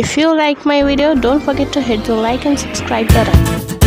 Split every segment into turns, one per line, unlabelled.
If you like my video, don't forget to hit the like and subscribe button.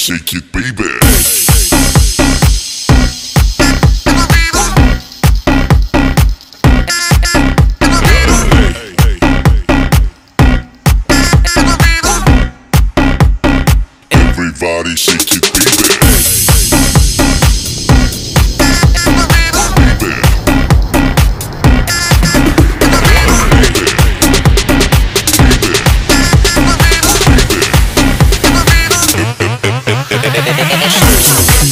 shake it, baby. everybody shake Yeah.